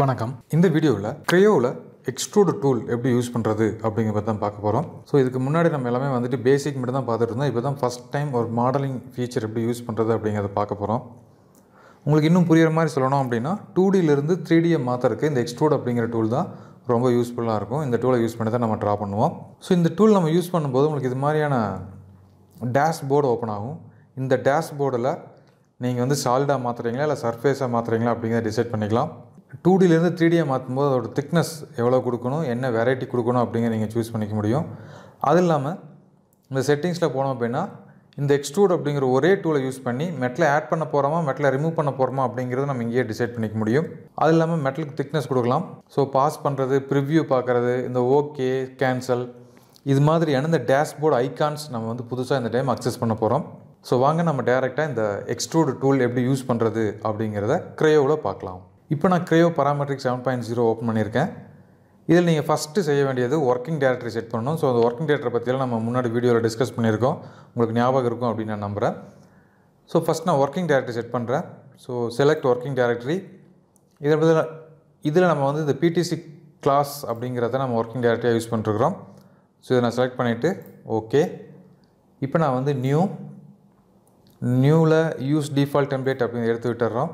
வணக்கம். இந்த வீடியோவில் க்ரையோவில் எக்ஸ்ட்ரூடு டூல் எப்படி யூஸ் பண்ணுறது அப்படிங்கிறத தான் பார்க்க போகிறோம் ஸோ இதுக்கு முன்னாடி நம்ம எல்லாமே வந்துட்டு பேசிக் மட்டும் தான் பார்த்துட்டு இருந்தோம். இப்போ தான் ஃபஸ்ட் டைம் ஒரு மாடலிங் ஃபீச்சர் எப்படி யூஸ் பண்ணுறது அப்படிங்கிறத பார்க்க போகிறோம் உங்களுக்கு இன்னும் புரியுற மாதிரி சொல்லணும் அப்படின்னா டூ டியிலிருந்து த்ரீ டியை மாற்றுறதுக்கு இந்த எக்ஸ்ட்ரூட் அப்படிங்கிற டூல் தான் ரொம்ப யூஸ்ஃபுல்லாக இருக்கும். இந்த டூலை யூஸ் பண்ணி தான் நம்ம ட்ரா பண்ணுவோம். ஸோ இந்த டூல் நம்ம யூஸ் பண்ணும்போது உங்களுக்கு இது மாதிரியான டேஷ் போர்டு ஓப்பன் ஆகும். இந்த டேஷ் போர்டில் நீங்கள் வந்து சாலிடாக மாற்றுறீங்களா இல்லை சர்ஃபேஸாக மாற்றுறீங்களா அப்படிங்கிறத டிசைட் பண்ணிக்கலாம். டூ டிலேருந்து த்ரீ டியை மாற்றும்போது அதோட திக்னஸ் எவ்வளோ கொடுக்கணும் என்ன வெரைட்டி கொடுக்கணும் அப்படிங்கிற நீங்கள் சூஸ் பண்ணிக்க முடியும். அது இல்லாமல் இந்த செட்டிங்ஸில் போனோம் அப்படின்னா இந்த எக்ஸ்ட்ரூட் அப்படிங்கிற ஒரே டூலை யூஸ் பண்ணி மெட்டில் ஆட் பண்ண போகிறோமா மெட்டில் ரிமூவ் பண்ண போகிறோமா அப்படிங்கிறது நம்ம இங்கேயே டிசைட் பண்ணிக்க முடியும். அது இல்லாமல் மெட்டலுக்கு திக்னஸ் கொடுக்கலாம். ஸோ பாஸ் பண்ணுறது ப்ரிவ்யூ பார்க்குறது இந்த ஓகே கேன்சல் இது மாதிரியான இந்த டேஷ்போர்டு ஐகான்ஸ் நம்ம வந்து புதுசாக இந்த டைம் அக்சஸ் பண்ண போகிறோம் ஸோ வாங்க நம்ம டேரெக்டாக இந்த எக்ஸ்ட்ரூடு டூல் எப்படி யூஸ் பண்ணுறது அப்படிங்கிறத க்ரையோவில் பார்க்கலாம். இப்போ நான் Creo parametric seven point zero open பண்ணியிருக்கேன். இதில் நீங்கள் ஃபஸ்ட்டு செய்ய வேண்டியது ஒர்க்கிங் டேரக்டரி செட் பண்ணணும். ஸோ அந்த ஒர்க்கிங் டேரக்டரை பற்றியெல்லாம் நம்ம முன்னாடி வீடியோவில் டிஸ்கஸ் பண்ணியிருக்கோம். உங்களுக்கு ஞாபகம் இருக்கும் அப்படின்னு நான் நம்புகிறேன் ஸோ ஃபஸ்ட் நான் ஒர்க்கிங் டேரக்டரி செட் பண்ணுறேன் ஸோ செலக்ட் ஒர்க்கிங் டேரக்டரி இதில் பதில் இதில் நம்ம வந்து இந்த பிடிசி கிளாஸ் அப்படிங்கிறத நம்ம ஒர்க்கிங் டேரக்டரியாக யூஸ் பண்ணிருக்கிறோம். ஸோ இதை நான் செலக்ட் பண்ணிவிட்டு ஓகே இப்போ நான் வந்து நியூ நியூவில் யூஸ் டிஃபால்ட் டெம்ப்ளேட் அப்படின்னு எடுத்து விட்டுறோம்.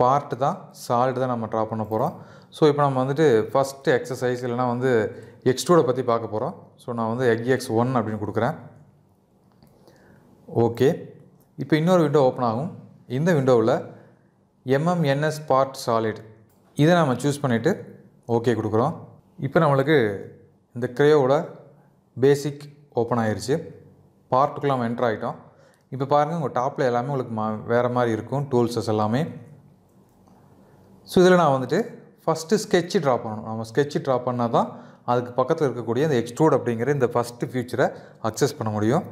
பார்ட்டு தான் சால்ட் தான் நம்ம ட்ரா பண்ண போகிறோம் ஸோ இப்போ நம்ம வந்துட்டு ஃபஸ்ட்டு எக்ஸசைஸ் இல்லைனா வந்து எக்ஸ்ட்ரூடை பற்றி பார்க்க போகிறோம் ஸோ நான் வந்து எக் எக்ஸ் ஒன் அப்படின்னு கொடுக்குறேன். ஓகே இப்போ இன்னொரு விண்டோ ஓப்பன் ஆகும். இந்த விண்டோவில் எம்எம்என்எஸ் பார்ட் சாலிட் இதை நம்ம சூஸ் பண்ணிவிட்டு ஓகே கொடுக்குறோம். இப்போ நம்மளுக்கு இந்த க்ரேயோட பேசிக் ஓப்பன் ஆகிருச்சு பார்ட்டுக்குள்ளே நம்ம என்ட்ரு ஆகிட்டோம் இப்போ பாருங்கள் உங்கள் டாப்பில் எல்லாமே உங்களுக்கு மா வேறு மாதிரி இருக்கும் டூல்ஸஸ் எல்லாமே. ஸோ இதில் நான் வந்துட்டு ஃபஸ்ட்டு ஸ்கெட்சு ட்ரா பண்ணணும். நம்ம ஸ்கெட்சு ட்ரா பண்ணால் தான் அதுக்கு பக்கத்தில் இருக்கக்கூடிய இந்த எக்ஸ்ட்ரூட் அப்படிங்கிற இந்த ஃபஸ்ட்டு ஃபியூச்சரை அக்சஸ் பண்ண முடியும்.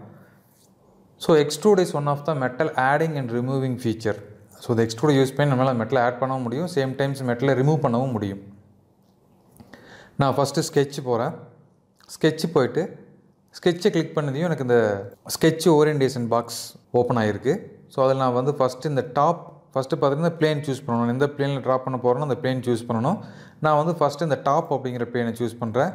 So extrude is one of the metal adding and removing feature so இந்த எக்ஸ்ட்ரூட் யூஸ் பண்ணி நம்மளால் மெட்டலை ஆட் பண்ணவும் முடியும். சேம் டைம்ஸ் மெட்டலை ரிமூவ் பண்ணவும் முடியும். நான் ஃபஸ்ட்டு ஸ்கெட்ச் போகிறேன் ஸ்கெட்சு போயிட்டு ஸ்கெட்சை கிளிக் பண்ணதையும் எனக்கு இந்த ஸ்கெட்ச் ஓரியன்டேஷன் பாக்ஸ் ஓப்பன் ஆகிருக்கு ஸோ அதில் நான் வந்து ஃபஸ்ட்டு இந்த டாப் ஃபஸ்ட்டு பார்த்தீங்கன்னா பிளேன் சூஸ் பண்ணணும். எந்த பிளேனில் ட்ராப் பண்ண போகிறோன்னா அந்த பிளேன் சூஸ் பண்ணணும். நான் வந்து ஃபஸ்ட்டு இந்த டாப் அப்படிங்கிற பிளேனை சூஸ் பண்ணுறேன்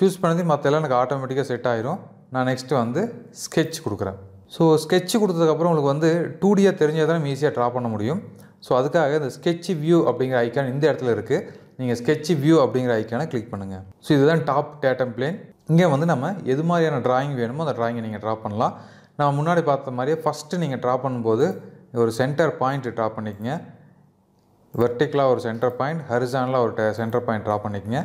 சூஸ் பண்ணது மற்ற எல்லாம் எனக்கு ஆட்டோமேட்டிக்காக செட் ஆயிரும். நான் நெக்ஸ்ட்டு வந்து ஸ்கெட்ச் கொடுக்குறேன். ஸோ ஸ்கெட்ச் கொடுத்ததுக்கப்புறம் உங்களுக்கு வந்து டூ டியாக தெரிஞ்சால் தான் நம்ம ஈஸியாக ட்ரா பண்ண முடியும். ஸோ அதுக்காக இந்த ஸ்கெட்ச் வியூ அப்படிங்கிற ஐக்கான் இந்த இடத்துல இருக்குது நீங்கள் ஸ்கெட்ச் வியூ அப்படிங்கிற ஐக்கானை கிளிக் பண்ணுங்கள் ஸோ இதுதான் டாப் டேட்டம் பிளேன் இங்கே வந்து நம்ம எது மாதிரியான ட்ராயிங் வேணுமோ அந்த ட்ராயிங்கை நீங்கள் ட்ரா பண்ணலாம். நான் முன்னாடி பார்த்த மாதிரியே ஃபஸ்ட்டு நீங்கள் ட்ரா பண்ணும்போது ஒரு சென்டர் பாயிண்ட் ட்ரா பண்ணிக்கங்க. வெர்டிக்கலாக ஒரு சென்டர் பாயிண்ட் ஹரிசானலாக ஒரு சென்டர் பாயிண்ட் ட்ரா பண்ணிக்கங்க.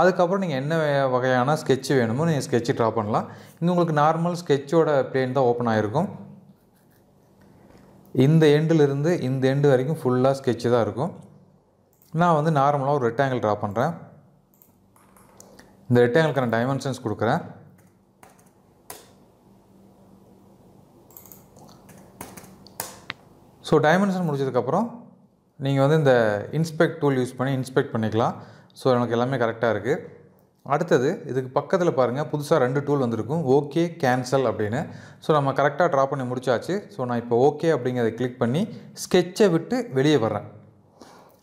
அதுக்கப்புறம் நீங்கள் என்ன வகையான ஸ்கெட்ச் வேணுமோ நீங்கள் ஸ்கெட்ச் ட்ரா பண்ணலாம். இங்கே உங்களுக்கு நார்மல் ஸ்கெட்சோட பிளேன் தான் ஓப்பன் ஆகிருக்கும் இந்த எண்டிலிருந்து இந்த எண்டு வரைக்கும் ஃபுல்லாக ஸ்கெட்சு தான் இருக்கும். நான் வந்து நார்மலாக ஒரு ரெக்டாங்கிள் ட்ரா பண்ணுறேன் இந்த ரெக்டாங்கிளுக்கான டைமென்ஷன்ஸ் கொடுக்குறேன். ஸோ டைமென்ஷன் முடிச்சதுக்கப்புறம் நீங்கள் வந்து இந்த இன்ஸ்பெக்ட் டூல் யூஸ் பண்ணி இன்ஸ்பெக்ட் பண்ணிக்கலாம். ஸோ எனக்கு எல்லாமே கரெக்டாக இருக்குது அடுத்தது இதுக்கு பக்கத்தில் பாருங்கள் புதுசாக ரெண்டு டூல் வந்திருக்கும். ஓகே கேன்சல் அப்படின்னு. ஸோ நம்ம கரெக்டாக ட்ரா பண்ணி முடிச்சாச்சு. ஸோ நான் இப்போ ஓகே அப்படிங்கிறத கிளிக் பண்ணி ஸ்கெட்சை விட்டு வெளியே வர்றேன்.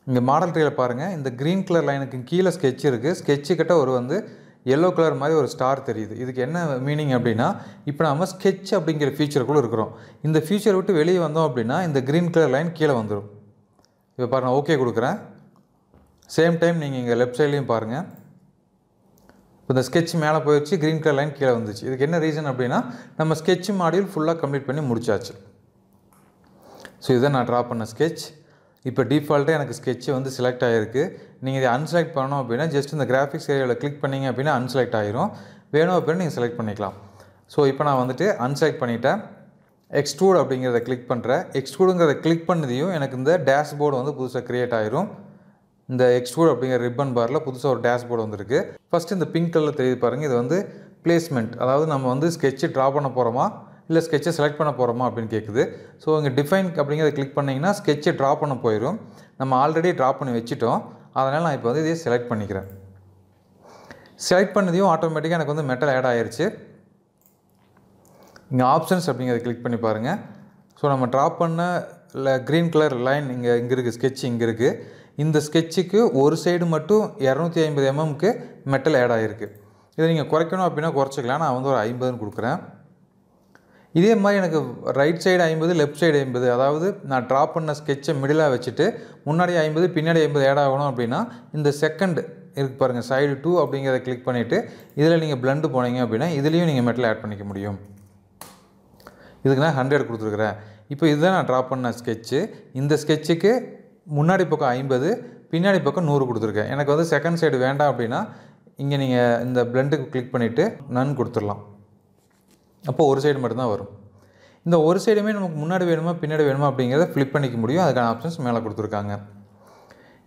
இங்கே மாடல் ட்ரீயில் பாருங்கள் இந்த க்ரீன் கலர் லைனுக்கு கீழே ஸ்கெட்ச் இருக்குது ஸ்கெட்சு கிட்ட ஒரு வந்து எல்லோ கலர் மாதிரி ஒரு ஸ்டார் தெரியுது. இதுக்கு என்ன மீனிங் அப்படின்னா இப்போ நம்ம ஸ்கெட்ச் அப்படிங்கிற ஃபீச்சருக்குள்ளே இருக்கிறோம். இந்த ஃபீச்சர் விட்டு வெளியே வந்தோம் அப்படின்னா இந்த க்ரீன் கலர் லைன் கீழே வந்துடும் இப்போ பாருங்கள் ஓகே கொடுக்குறேன். சேம் டைம் நீங்கள் இங்கே லெஃப்ட் சைட்லேயும் பாருங்கள் இப்போ இந்த ஸ்கெட்ச் மேலே போயிடுச்சு க்ரீன் கலர் லைன் கீழே வந்துச்சு. இதுக்கு என்ன ரீசன் அப்படின்னா நம்ம ஸ்கெட்ச் மாடியூல் ஃபுல்லாக கம்ப்ளீட் பண்ணி முடிச்சாச்சு. ஸோ இதை நான் ட்ரா பண்ண ஸ்கெட்ச் இப்போ டிஃபால்ட்டாக எனக்கு ஸ்கெட்ச் வந்து செலக்ட் ஆகிருக்கு நீங்கள் இதை அன்செலக்ட் பண்ணணும் அப்படின்னா ஜஸ்ட் இந்த கிராஃபிக்ஸ் ஏரியாவில் கிளிக் பண்ணீங்க அப்படின்னா அன்செலக்ட் ஆயிரும். வேணும் அப்படின்னா நீங்கள் செலக்ட் பண்ணிக்கலாம். ஸோ இப்போ நான் வந்துட்டு அன்செலக்ட் பண்ணிட்டேன். எக்ஸ்ட்ரூட் அப்படிங்கிறத கிளிக் பண்ணுறேன் எக்ஸ்ட்ரூடுங்கிறத கிளிக் பண்ணதையும் எனக்கு இந்த டேஷ்போர்டு வந்து புதுசாக க்ரியேட் ஆயிரும். இந்த எக்ஸ்ட்ரூட் அப்படிங்கிற ரிப்பன் பாரில் புதுசாக ஒரு டேஷ்போர்டு வந்திருக்கு. ஃபஸ்ட்டு இந்த பிங்க் கலரில் தெரியுது பாருங்கள் இது வந்து பிளேஸ்மெண்ட் அதாவது நம்ம வந்து ஸ்கெட்சு ட்ரா பண்ண போகிறோமா இல்லை ஸ்கெட்சை செலக்ட் பண்ண போகிறோமா அப்படின்னு கேட்குது ஸோ இங்கே டிஃபைன் அப்படிங்கிறத கிளிக் பண்ணிங்கன்னா ஸ்கெட்சை ட்ரா பண்ண போயிடும் நம்ம ஆல்ரெடி ட்ரா பண்ணி வச்சுட்டோம். அதனால் நான் இப்போ வந்து இதே செலக்ட் பண்ணிக்கிறேன். செலக்ட் பண்ணதையும் ஆட்டோமேட்டிக்காக எனக்கு வந்து மெட்டல் ஆட் ஆயிருச்சு. இங்கே ஆப்ஷன்ஸ் அப்படிங்கிறத கிளிக் பண்ணி பாருங்கள் ஸோ நம்ம ட்ரா பண்ண இல்லை க்ரீன் கலர் லைன் இங்கே இங்கே இருக்குது ஸ்கெட்ச் இங்கே இருக்குது இந்த ஸ்கெட்சுக்கு ஒரு சைடு மட்டும் இரநூத்தி ஐம்பது எம்எம்க்கு மெட்டல் ஆட் ஆகிருக்கு இதை நீங்கள் குறைக்கணும் அப்படின்னா குறைச்சிக்கலாம். நான் வந்து ஒரு ஐம்பதுன்னு கொடுக்குறேன். இதே மாதிரி எனக்கு ரைட் சைடு ஐம்பது லெஃப்ட் சைடு ஐம்பது. அதாவது நான் ட்ரா பண்ண ஸ்கெட்சை மிடிலாக வச்சுட்டு முன்னாடி ஐம்பது பின்னாடி ஐம்பது ஆட் ஆகணும் அப்படின்னா இந்த செகண்ட் இருக்கு பாருங்கள் சைடு டூ அப்படிங்கிறத கிளிக் பண்ணிவிட்டு இதில் நீங்கள் பிளண்டு போனீங்க அப்படின்னா இதுலேயும் நீங்கள் மெட்டில் ஆட் பண்ணிக்க முடியும். இதுக்கு நான் ஹண்ட்ரட் கொடுத்துருக்குறேன். இப்போ இதுதான் நான் ட்ரா பண்ண ஸ்கெட்சு இந்த ஸ்கெட்சுக்கு முன்னாடி பக்கம் ஐம்பது பின்னாடி பக்கம் நூறு கொடுத்துருக்கேன். எனக்கு வந்து செகண்ட் சைடு வேண்டாம் அப்படின்னா இங்கே நீங்கள் இந்த பிளண்டுக்கு கிளிக் பண்ணிவிட்டு நன் கொடுத்துடலாம். அப்போது ஒரு சைடு மட்டும்தான் வரும். இந்த ஒரு சைடுமே நமக்கு முன்னாடி வேணுமா பின்னாடி வேணுமா அப்படிங்கிறத ஃப்ளிப் பண்ணிக்க முடியும். அதுக்கான ஆப்ஷன்ஸ் மேலே கொடுத்துருக்காங்க.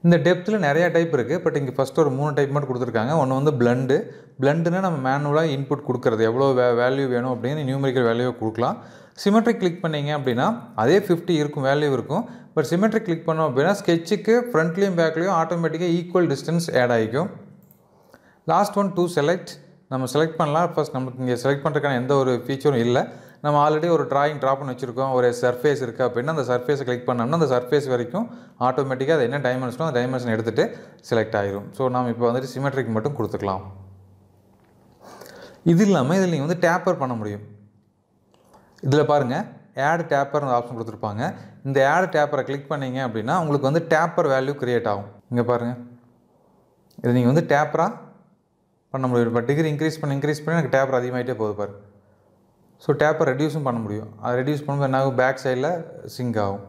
இந்த டெப்த்தில் நிறையா டைப் இருக்குது பட் இங்கே ஃபஸ்ட்டு ஒரு மூணு டைப் மட்டும் கொடுத்துருக்காங்க. ஒன்று வந்து பிளண்டு பிளண்டுன்னு நம்ம மேனுவலாக இன்புட் கொடுக்குறது. எவ்வளோ வே வேல்யூ வேணும் அப்படின்னு நியூமரிக்கல் வேல்யூவை கொடுக்கலாம். சிமெட்ரிக் கிளிக் பண்ணீங்க அப்படின்னா அதே ஃபிஃப்டி இருக்கும் வேல்யூ இருக்கும். பட் சிமெட்ரிக் கிளிக் பண்ணோம் அப்படின்னா ஸ்கெட்சுக்கு ஃப்ரண்ட்லேயும் பேக்லேயும் ஆட்டோமேட்டிக்காக ஈக்குவல் டிஸ்டன்ஸ் ஆட் ஆகிக்கும். லாஸ்ட் ஒன் டூ செலக்ட் நம்ம செலக்ட் பண்ணலாம். ஃபஸ்ட் நமக்கு இங்கே செலக்ட் பண்ணுறதுக்கான எந்த ஒரு ஃபீச்சரும் இல்லை. நம்ம ஆல்ரெடி ஒரு ட்ராயிங் ட்ரா பண்ணி வச்சுருக்கோம். ஒரு சர்ஃபேஸ் இருக்குது அப்படின்னா அந்த சர்ஃபேஸை கிளிக் பண்ணோம்னா அந்த சர்ஃபேஸ் வரைக்கும் ஆட்டோமேட்டிக்காக அது என்ன டைமென்ஷனோ அந்த டைமென்ஷன் எடுத்துகிட்டு செலக்ட் ஆகிரும் ஸோ நம்ம இப்போ வந்துட்டு சிமெட்ரிக் மட்டும் கொடுத்துக்கலாம். இது இல்லாமல் இதில் நீங்கள் வந்து டேப்பர் பண்ண முடியும். இதில் பாருங்கள் ஆட் டேப்பர்னு ஆப்ஷன் கொடுத்துருப்பாங்க. இந்த ஆட் டேப்பரை கிளிக் பண்ணிங்க அப்படின்னா உங்களுக்கு வந்து டேப்பர் வேல்யூ க்ரியேட் ஆகும். இங்கே பாருங்கள் இது நீங்கள் வந்து டேப்பராக பண்ண முடியும். இப்போ டிகிரி இன்க்ரீஸ் பண்ணி இன்க்ரீஸ் பண்ணி எனக்கு டேப்பர் அதிகமாகிட்டே போகுது பாரு. ஸோ டேப்பர் ரெடியூஸும் பண்ண முடியும். அதை ரெடியூஸ் பண்ணும்போது என்ன ஆகும்? பேக் சைடில் சிங்க் ஆகும்.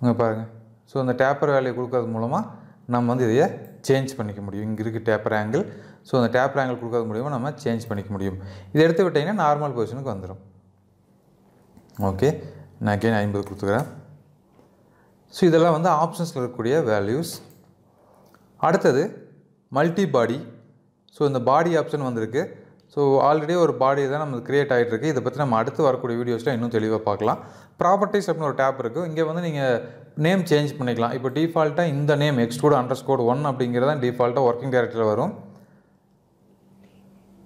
இங்கே பாருங்கள் ஸோ அந்த டேப்பர் வேலையை கொடுக்கறது மூலமாக நம்ம வந்து இதையே சேஞ்ச் பண்ணிக்க முடியும். இங்கே இருக்குது டேப்பர் ஆங்கிள் ஸோ அந்த டேப்பர் ஆங்கிள் கொடுக்கறது மூலியமாக நம்ம சேஞ்ச் பண்ணிக்க முடியும். இதை எடுத்து விட்டிங்கன்னா நார்மல் பொசிஷனுக்கு வந்துடும் ஓகே நான் அகெயின் ஐம்பது கொடுத்துக்கிறேன். ஸோ இதெல்லாம் வந்து ஆப்ஷன்ஸில் இருக்கக்கூடிய வேல்யூஸ் அடுத்தது மல்டி பாடி ஸோ இந்த பாடி ஆப்ஷன் வந்திருக்கு. ஸோ ஆல்ரெடி ஒரு பாடி தான் நமக்கு க்ரியேட் ஆகிட்டுருக்கு இதை பற்றி நம்ம அடுத்து வரக்கூடிய வீடியோஸில் இன்னும் தெளிவாக பார்க்கலாம். ப்ராப்பர்ட்டிஸ் அப்படின்னு ஒரு டேப் இருக்குது இங்கே வந்து நீங்கள் நேம் சேஞ்ச் பண்ணிக்கலாம். இப்போ டிஃபால்ட்டாக இந்த name extrude underscore one அப்படிங்கிறதான் டிஃபால்ட்டாக ஒர்க்கிங் டைரக்டரில் வரும்.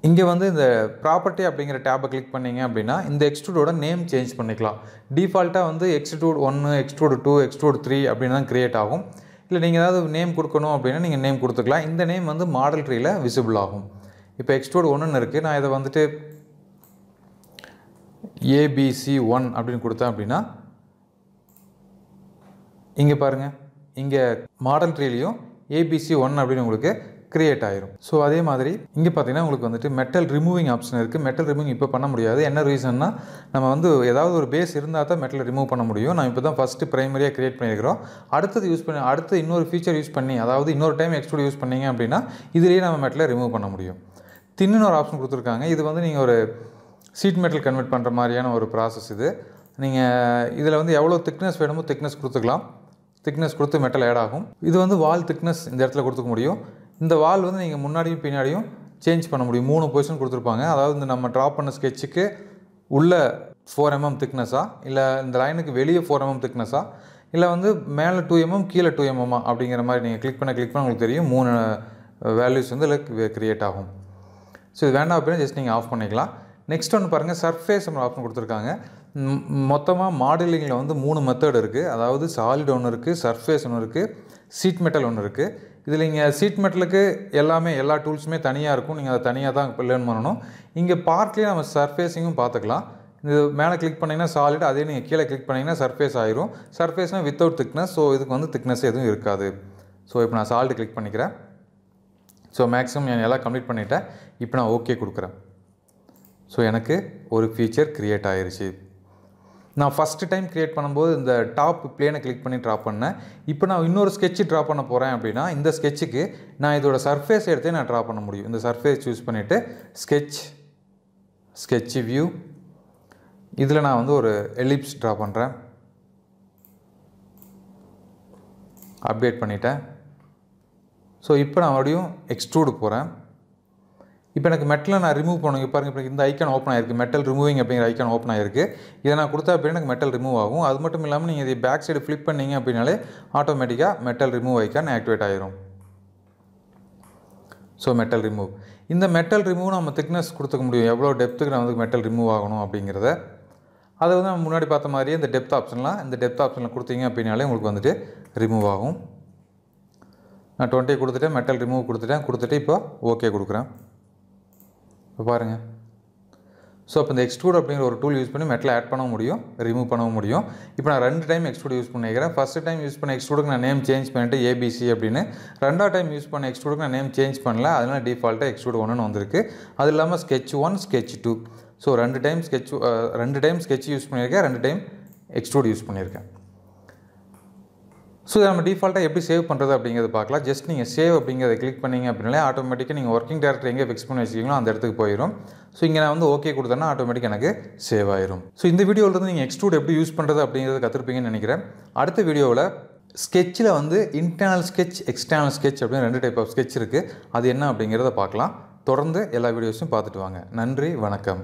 இங்கே வந்து இந்த ப்ராப்பர்ட்டி அப்படிங்கிற டேப்பை கிளிக் பண்ணீங்க அப்படின்னா இந்த எக்ஸ்டூடோட நேம் சேஞ்ச் பண்ணிக்கலாம். டிஃபால்ட்டாக வந்து எக்ஸ்டூட் ஒன்று எக்ஸ்டூட் டூ எக்ஸ்டூட் த்ரீ அப்படின்னு தான் க்ரியேட் ஆகும். இல்லை நீங்கள் ஏதாவது நேம் கொடுக்கணும் அப்படின்னா நீங்கள் நேம் கொடுத்துக்கலாம். இந்த நேம் வந்து மாடல் ட்ரீயில் விசிபிள் ஆகும். இப்போ எக்ஸ்ட்ரூட் ஒன்றுன்னு இருக்குது நான் இதை வந்துட்டு ஏபிசி ஒன் அப்படின்னு கொடுத்தேன் அப்படின்னா இங்கே பாருங்கள் இங்கே மாடல் ட்ரீலையும் ஏபிசி ஒன் அப்படின்னு உங்களுக்கு கிரியேட் ஆயிரும். ஸோ அதே மாதிரி இங்கே பார்த்தீங்கன்னா உங்களுக்கு வந்துட்டு மெட்டல் ரிமூவிங் ஆப்ஷன் இருக்குது மெட்டல் ரிமூவிங் இப்போ பண்ண முடியாது. என்ன ரீசன்னா நம்ம வந்து ஏதாவது ஒரு பேஸ் இருந்தால் தான் மெட்டல் ரிமூவ் பண்ண முடியும். நான் இப்போ தான் ஃபஸ்ட்டு ப்ரைமரியாக கிரியேட் பண்ணியிருக்கிறோம். அடுத்தது யூஸ் பண்ணி அடுத்து இன்னொரு ஃபீச்சர் யூஸ் பண்ணி அதாவது இன்னொரு டைம் எக்ஸ்ட்ரூட் யூஸ் பண்ணிங்க அப்படின்னா இதுலேயே நம்ம மெட்டலை ரிமூவ் பண்ண முடியும். தின்னு ஒரு ஆப்ஷன் கொடுத்துருக்காங்க. இது வந்து நீங்கள் ஒரு சீட் மெட்டல் கன்வெர்ட் பண்ணுற மாதிரியான ஒரு ப்ராசஸ் இது. நீங்கள் இதில் வந்து எவ்வளோ திக்னஸ் வேணுமோ திக்னஸ் கொடுத்துக்கலாம். திக்னஸ் கொடுத்து மெட்டல் ஆட் ஆகும். இது வந்து வால் திக்னஸ் இந்த இடத்துல கொடுத்துக்க முடியும். இந்த வால் வந்து நீங்கள் முன்னாடியும் பின்னாடியும் சேஞ்ச் பண்ண முடியும். மூணு பொசிஷன் கொடுத்துருப்பாங்க. அதாவது இந்த நம்ம ட்ரா பண்ண ஸ்கெட்சுக்கு உள்ள ஃபோர் எம்எம் திக்னஸா இல்லை இந்த லைனுக்கு வெளியே ஃபோர் எம்எம் திக்னஸா இல்லை வந்து மேலே டூ எம்எம் கீழே டூ எம்எம்மா mm அப்படிங்கிற மாதிரி நீங்கள் கிளிக் பண்ண கிளிக் பண்ண உங்களுக்கு தெரியும். மூணு வேல்யூஸ் வந்து இதில் க்ரியேட் ஆகும். ஸோ இது வேண்டாம் அப்படின்னா ஜஸ்ட் நீங்கள் ஆஃப் பண்ணிக்கலாம். நெக்ஸ்ட் ஒன்று பாருங்கள் சர்ஃபேஸ் நம்ம ஆப்ஷன் கொடுத்துருக்காங்க. மொத்தமாக மாடலிங்கில் வந்து மூணு மெத்தட் இருக்குது அதாவது சாலிட் ஒன்று இருக்குது சர்ஃபேஸ் ஒன்று இருக்குது சீட் மெட்டல் ஒன்று இருக்குது இதில் இங்கே சீட் மெட்டலுக்கு எல்லாமே எல்லா டூல்ஸுமே தனியாக இருக்கும். நீங்கள் அதை தனியாக தான் லேர்ன் பண்ணணும். இங்கே பார்ட்லேயே நம்ம சர்ஃபேஸிங்கும் பார்த்துக்கலாம். இது மேலே கிளிக் பண்ணிங்கன்னா சாலிட் அதே நீங்கள் கீழே கிளிக் பண்ணிங்கன்னா சர்ஃபேஸ் ஆயிரும். சர்ஃபேஸ்னால் வித்தவுட் திக்னஸ் ஸோ இதுக்கு வந்து திக்னஸ் எதுவும் இருக்காது. ஸோ இப்போ நான் சால்ட் கிளிக் பண்ணிக்கிறேன். ஸோ மேக்ஸிமம் நான் எல்லாம் கம்ப்ளீட் பண்ணிட்டேன். இப்போ நான் ஓகே கொடுக்குறேன். ஸோ எனக்கு ஒரு ஃபீச்சர் க்ரியேட் ஆயிடுச்சு நான் ஃபஸ்ட்டு டைம் க்ரியேட் பண்ணும்போது இந்த டாப் பிளேனை கிளிக் பண்ணி ட்ரா பண்ணேன். இப்போ நான் இன்னொரு ஸ்கெட்சு ட்ரா பண்ண போகிறேன் அப்படின்னா இந்த ஸ்கெட்சுக்கு நான் இதோட சர்ஃபேஸ் எடுத்தே நான் ட்ரா பண்ண முடியும். இந்த சர்ஃபேஸ் சூஸ் பண்ணிவிட்டு ஸ்கெட்ச் ஸ்கெட்ச் வியூ இதில் நான் வந்து ஒரு எலிப்ஸ் ட்ரா பண்ணுறேன் அப்டேட் பண்ணிட்டேன். ஸோ இப்போ நான் மறுபடியும் எக்ஸ்ட்ரூடு போகிறேன் இப்போ எனக்கு மெட்டலை நான் ரிமூவ் பண்ணுங்க பாருங்கள் இப்போ இந்த ஐக்கான் ஓப்பன் ஆயிருக்கு. மெட்டல் ரிமூவிங் அப்படிங்கிற ஐக்கான் ஓப்பன் ஆயிருக்கு. இதை நான் கொடுத்தா அப்படின்னா எனக்கு மெட்டல் ரிமூவ் ஆகும். அது மட்டும் இல்லாமல் நீங்கள் இதை பேக் சைடு ஃப்ளிப் பண்ணீங்க அப்படின்னாலே ஆட்டோமேட்டிக்காக மெட்டல் ரிமூவ் ஐக்கான் ஆக்டிவேட் ஆயிரும். ஸோ மெட்டல் ரிமூவ் இந்த மெட்டல் ரிமூவ் நம்ம திக்னஸ் கொடுத்துக்க முடியும். எவ்வளோ டெப்த்துக்கு நான் வந்து மெட்டல் ரிமூவ் ஆகணும் அப்படிங்கிறத. அதை வந்து நம்ம முன்னாடி பார்த்த மாதிரியே இந்த டெப்த் ஆப்ஷன்லாம் இந்த டெப்த் ஆப்ஷனில் கொடுத்தீங்க அப்படின்னாலே உங்களுக்கு வந்துட்டு ரிமூவ் ஆகும். நான் டுவெண்ட்டி கொடுத்துட்டேன் மெட்டல் ரிமூவ் கொடுத்துட்டேன். கொடுத்துட்டு இப்போ ஓகே கொடுக்குறேன். இப்போ பாருங்கள் ஸோ அப்போ இந்த எக்ஸ்ட்ரூட் அப்படிங்கிற ஒரு டூல் யூஸ் பண்ணி மெட்டில் ஆட் பண்ண முடியும் ரிமூவ் பண்ணவும் முடியும். இப்போ நான் ரெண்டு டைம் எக்ஸ்ட்ரூட் யூஸ் பண்ணிக்கிறேன். ஃபஸ்ட்டு டைம் யூஸ் பண்ண எக்ஸ்ட்ரூடுக்கு நான் நேம் சேஞ்ச் பண்ணிட்டு ஏபிசி அப்படின்னு. ரெண்டாவது டைம் யூஸ் பண்ண எக்ஸ்ட்ரூடுக்கு நான் நேம் சேஞ்ச் பண்ணல. அதனால் டிஃபால்ட்டாக எக்ஸ்ட்ரூட் ஒன்றுன்னு வந்திருக்கு. அது இல்லாமல் sketch one sketch two so ரெண்டு டைம் ஸ்கெட்ச் ரெண்டு டைம் ஸ்கெட்ச் யூஸ் பண்ணியிருக்கேன். ரெண்டு டைம் எக்ஸ்ட்ரூட் யூஸ் பண்ணியிருக்கேன். ஸோ நம்ம டிஃபால்ட்டாக எப்படி சேவ் பண்ணுறது அப்படிங்கிறது பார்க்கலாம். ஜஸ்ட் நீங்கள் சேவ் அப்படிங்கிறத கிளிக் பண்ணீங்க அப்படின்னாலே ஆட்டோமேட்டிக்காக நீங்கள் ஒர்க்கிங் டேரக்டர் எங்கே ஃபிக்ஸ் பண்ணி வச்சிங்களோ அந்த இடத்துக்கு போயிடும் ஸோ இங்கே நான் வந்து ஓகே கொடுத்தேன்னா ஆட்டோமேட்டிக் எனக்கு சேவ் ஆயிரும். ஸோ இந்த வீடியோவிலேருந்து நீங்கள் எக்ஸ்ட்ரூட் எப்படி யூஸ் பண்ணுறது அப்படிங்கிறத கற்றுருப்பீங்கன்னு நினைக்கிறேன். அடுத்த வீடியோவில் ஸ்கெட்சில் வந்து இன்டர்னல் ஸ்கெட்ச் எக்ஸ்டர்னல் ஸ்கெட்ச் அப்படின்னு ரெண்டு டைப் ஆஃப் ஸ்கெட்ச் இருக்குது அது என்ன அப்படிங்கிறத பார்க்கலாம். தொடர்ந்து எல்லா வீடியோஸும் பார்த்துட்டு வாங்க. நன்றி வணக்கம்.